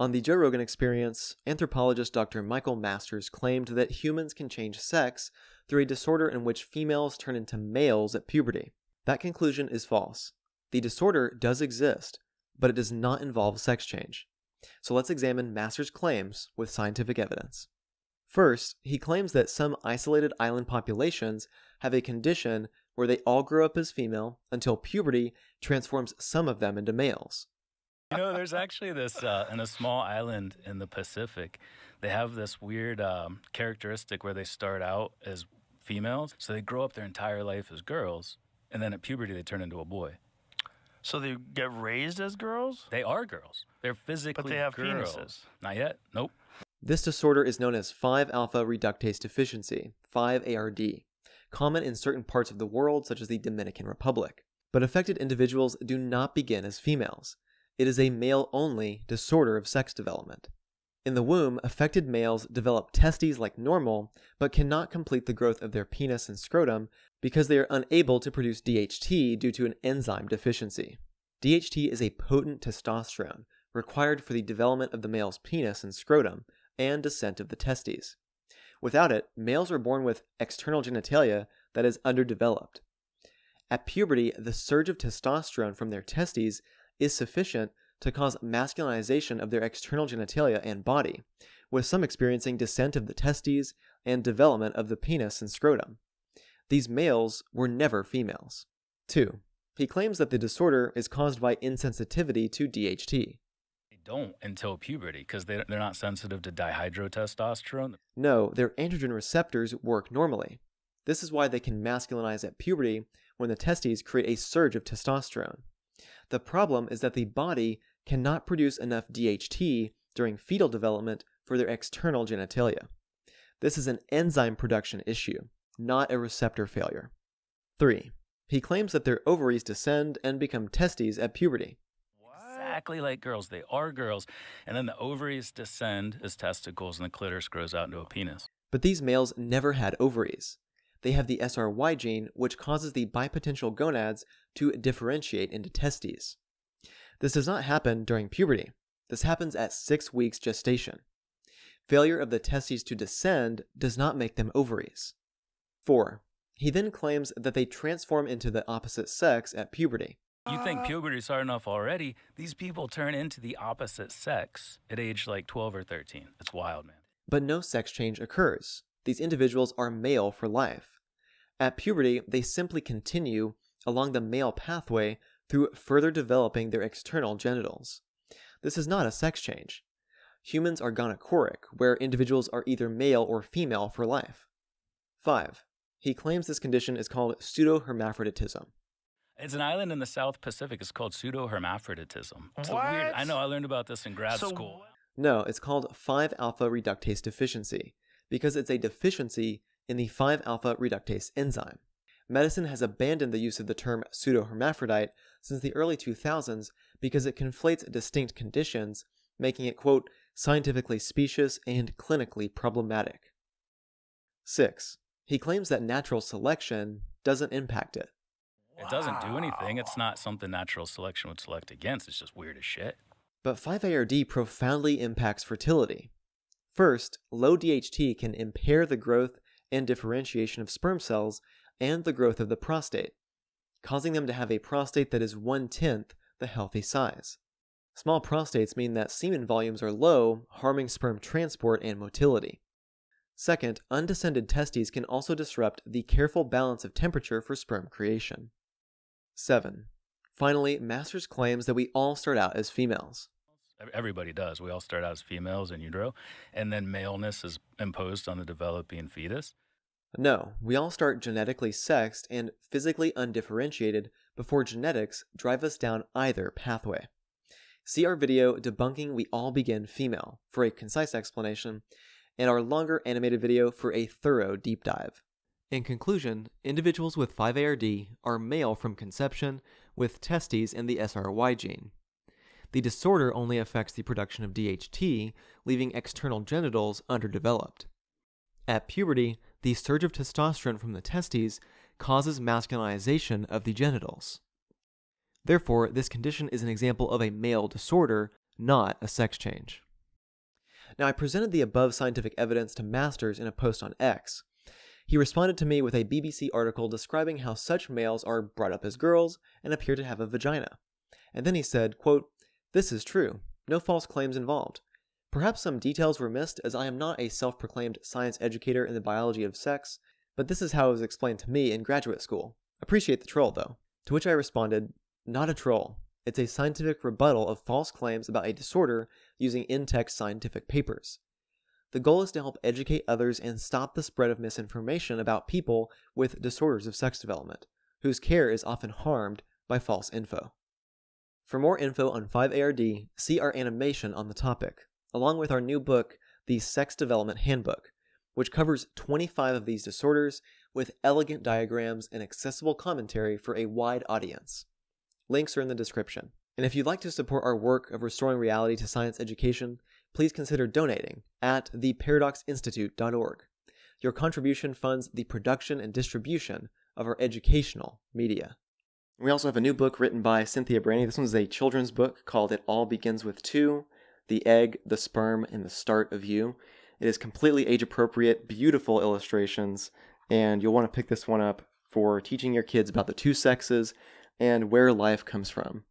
On the Joe Rogan experience, anthropologist Dr. Michael Masters claimed that humans can change sex through a disorder in which females turn into males at puberty. That conclusion is false. The disorder does exist, but it does not involve sex change. So let's examine Masters' claims with scientific evidence. First, he claims that some isolated island populations have a condition where they all grow up as female until puberty transforms some of them into males. You know, there's actually this uh, in a small island in the Pacific. They have this weird um, characteristic where they start out as females, so they grow up their entire life as girls, and then at puberty they turn into a boy. So they get raised as girls? They are girls. They're physically But they have girls. penises. Not yet. Nope. This disorder is known as 5 alpha reductase deficiency, 5ARD, common in certain parts of the world, such as the Dominican Republic. But affected individuals do not begin as females. It is a male only disorder of sex development. In the womb, affected males develop testes like normal, but cannot complete the growth of their penis and scrotum because they are unable to produce DHT due to an enzyme deficiency. DHT is a potent testosterone required for the development of the male's penis and scrotum and descent of the testes. Without it, males are born with external genitalia that is underdeveloped. At puberty, the surge of testosterone from their testes is sufficient to cause masculinization of their external genitalia and body, with some experiencing descent of the testes and development of the penis and scrotum. These males were never females. 2. He claims that the disorder is caused by insensitivity to DHT. They don't until puberty because they, they're not sensitive to dihydrotestosterone. No, their androgen receptors work normally. This is why they can masculinize at puberty when the testes create a surge of testosterone. The problem is that the body cannot produce enough DHT during fetal development for their external genitalia. This is an enzyme production issue, not a receptor failure. 3. He claims that their ovaries descend and become testes at puberty. Exactly like girls. They are girls. And then the ovaries descend as testicles and the clitoris grows out into a penis. But these males never had ovaries. They have the SRY gene, which causes the bipotential gonads to differentiate into testes. This does not happen during puberty. This happens at six weeks gestation. Failure of the testes to descend does not make them ovaries. 4. He then claims that they transform into the opposite sex at puberty. You think uh. puberty's hard enough already? These people turn into the opposite sex at age like 12 or 13. It's wild, man. But no sex change occurs. These individuals are male for life. At puberty, they simply continue along the male pathway through further developing their external genitals. This is not a sex change. Humans are gonochoric, where individuals are either male or female for life. 5. He claims this condition is called pseudohermaphroditism. It's an island in the South Pacific. It's called pseudohermaphroditism. It's a weird. What? I know. I learned about this in grad So school. No, it's called 5 alpha reductase deficiency because it's a deficiency in the 5 alpha reductase enzyme. Medicine has abandoned the use of the term pseudohermaphrodite since the early 2000s because it conflates distinct conditions, making it, quote, scientifically specious and clinically problematic. 6. He claims that natural selection doesn't impact it. It doesn't do anything. It's not something natural selection would select against. It's just weird as shit. But 5-ARD profoundly impacts fertility. First, low DHT can impair the growth and differentiation of sperm cells and the growth of the prostate, causing them to have a prostate that is one tenth the healthy size. Small prostates mean that semen volumes are low, harming sperm transport and motility. Second, undescended testes can also disrupt the careful balance of temperature for sperm creation. 7. Finally, Masters claims that we all start out as females. Ev- Everybody does. We all start out as females in utero, and then maleness is imposed on the developing fetus. No, we all start genetically sexed and physically undifferentiated before genetics drive us down either pathway. See our video debunking We All Begin Female for a concise explanation, and our longer animated video for a thorough deep dive. In conclusion, individuals with 5ARD are male from conception with testes and the SRY gene. The disorder only affects the production of DHT, leaving external genitals underdeveloped. At puberty, the surge of testosterone from the testes causes masculinization of the genitals. Therefore, this condition is an example of a male disorder, not a sex change. Now, I presented the above scientific evidence to Masters in a post on X. He responded to me with a BBC article describing how such males are brought up as girls and appear to have a vagina. And then he said, quote, This is true. No false claims involved. Perhaps some details were missed, as I am not a self proclaimed science educator in the biology of sex, but this is how it was explained to me in graduate school. Appreciate the troll, though. To which I responded, Not a troll. It's a scientific rebuttal of false claims about a disorder using in text scientific papers. The goal is to help educate others and stop the spread of misinformation about people with disorders of sex development, whose care is often harmed by false info. For more info on 5ARD, see our animation on the topic, along with our new book, The Sex Development Handbook, which covers 25 of these disorders with elegant diagrams and accessible commentary for a wide audience. Links are in the description. And if you'd like to support our work of restoring reality to science education, please consider donating at theparadoxinstitute.org. Your contribution funds the production and distribution of our educational media. We also have a new book written by Cynthia Brandy. This one's a children's book called It All Begins with Two The Egg, the Sperm, and the Start of You. It is completely age appropriate, beautiful illustrations, and you'll want to pick this one up for teaching your kids about the two sexes and where life comes from.